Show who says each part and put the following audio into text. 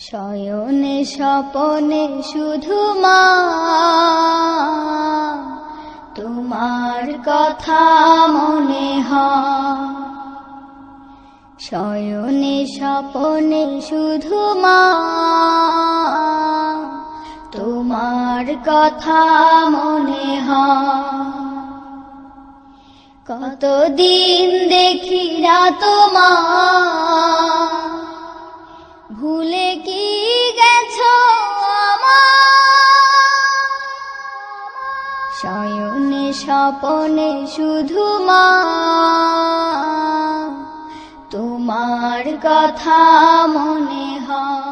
Speaker 1: শয়নে স্বপনে শুধু মা, তোমার কথা মনে হয়। শয়নে স্বপনে শুধু মা, তোমার কথা মনে হয়। কতদিন দেখি না তোমার ভুলে কি গেছ শয়নে স্বপনে শুধু মা। তোমার কথা মনে হয়।